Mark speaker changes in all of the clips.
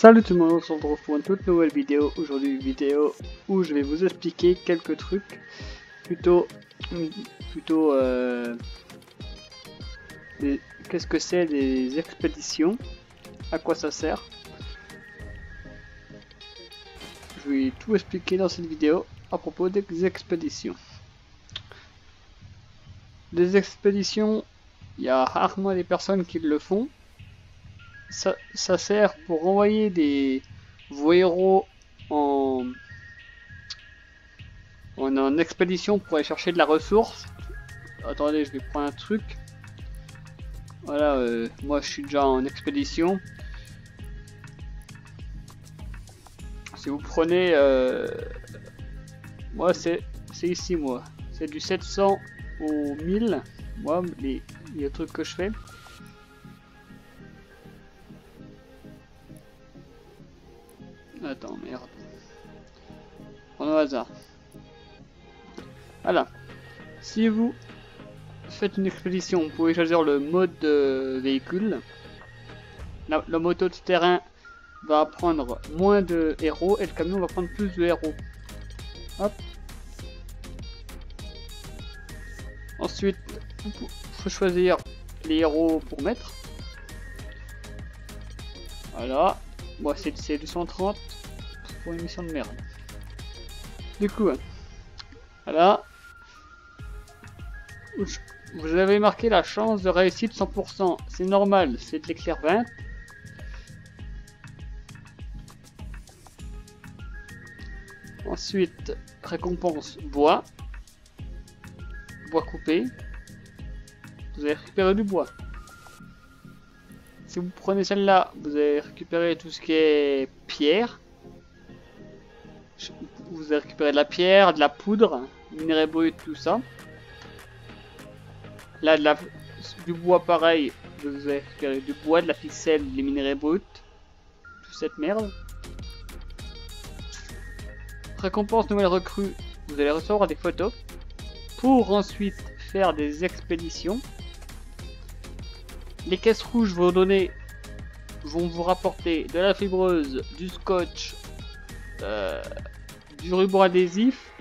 Speaker 1: Salut tout le monde, on se retrouve pour une toute nouvelle vidéo. Aujourd'hui une vidéo où je vais vous expliquer quelques trucs plutôt plutôt euh, qu'est-ce que c'est des expéditions, à quoi ça sert. Je vais tout expliquer dans cette vidéo à propos des expéditions. Des expéditions, il y a rarement des personnes qui le font ça, sert pour envoyer des vos héros en, expédition pour aller chercher de la ressource. Attendez, je vais prendre un truc. Voilà, euh, moi je suis déjà en expédition. Si vous prenez... Euh, moi c'est ici moi. C'est du 700 au 1000. Moi, les trucs que je fais. Attends, merde. Prends au hasard. Voilà. Si vous faites une expédition, vous pouvez choisir le mode de véhicule. La, le moto de terrain va prendre moins de héros et le camion va prendre plus de héros. Hop. Ensuite, il faut choisir les héros pour mettre. Voilà. Bon, c'est 230 pour une mission de merde. Du coup, voilà. Vous avez marqué la chance de réussite 100%. C'est normal, c'est de l'éclair 20. Ensuite, récompense bois. Bois coupé. Vous avez récupéré du bois. Si vous prenez celle-là, vous allez récupérer tout ce qui est pierre. Vous allez récupérer de la pierre, de la poudre, minerai brut, tout ça. Là, de la, du bois pareil, vous allez récupérer du bois, de la ficelle, des minerais bruts. Toute cette merde. Récompense nouvelle recrue, vous allez recevoir des photos. Pour ensuite faire des expéditions. Les caisses rouges vont donner vont vous rapporter de la fibreuse, du scotch, euh, du ruban adhésif,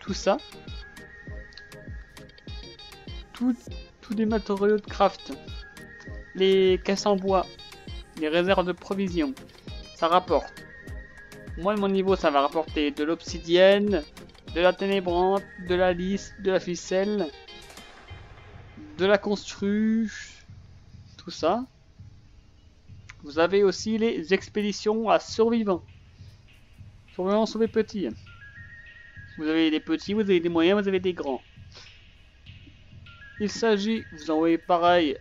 Speaker 1: tout ça. Tous des matériaux de craft. Les caisses en bois, les réserves de provisions, ça rapporte. Moi, mon niveau, ça va rapporter de l'obsidienne, de la ténébrante, de la lisse, de la ficelle, de la construche, tout ça. Vous avez aussi les expéditions à survivants. Survivants sauver petits. Vous avez des petits, vous avez des moyens, vous avez des grands. Il s'agit, vous envoyez pareil,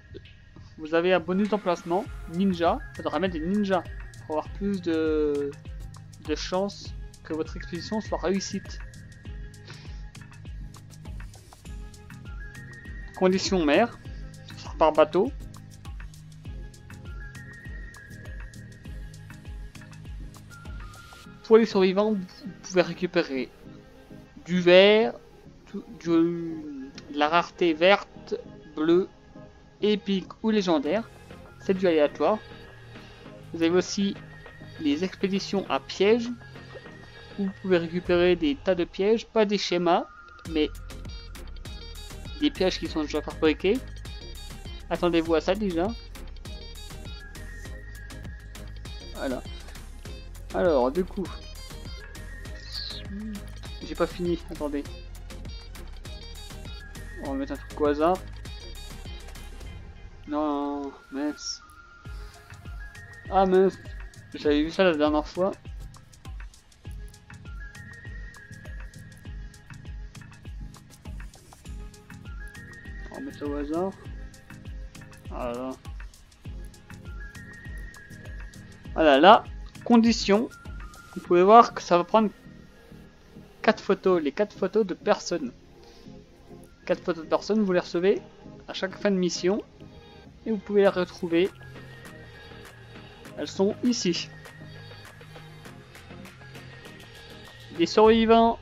Speaker 1: vous avez un bonus d'emplacement, ninja, ça doit mettre des ninjas pour avoir plus de, de chances que votre expédition soit réussite. Condition mer, par bateau, Pour les survivants, vous pouvez récupérer du vert, de la rareté verte, bleue, épique ou légendaire. C'est du aléatoire. Vous avez aussi les expéditions à pièges. vous pouvez récupérer des tas de pièges, pas des schémas, mais des pièges qui sont déjà fabriqués. Attendez-vous à ça déjà. Voilà. Alors, du coup... J'ai pas fini, attendez. On va mettre un truc au hasard. Non, mince. Ah mince, j'avais vu ça la dernière fois. Voilà. Voilà, là, conditions, vous pouvez voir que ça va prendre 4 photos, les 4 photos de personnes. 4 photos de personnes, vous les recevez à chaque fin de mission et vous pouvez les retrouver. Elles sont ici. Les survivants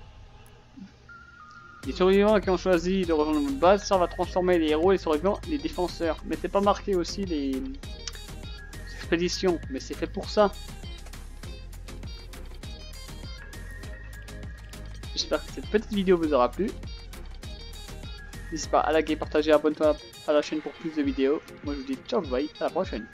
Speaker 1: les survivants qui ont choisi de rejoindre notre base, ça va transformer les héros et les survivants les défenseurs. Mais c'est pas marqué aussi les expédition, mais c'est fait pour ça. J'espère que cette petite vidéo vous aura plu. N'hésitez pas à liker, partager, abonner-toi à la chaîne pour plus de vidéos. Moi je vous dis ciao, bye, à la prochaine.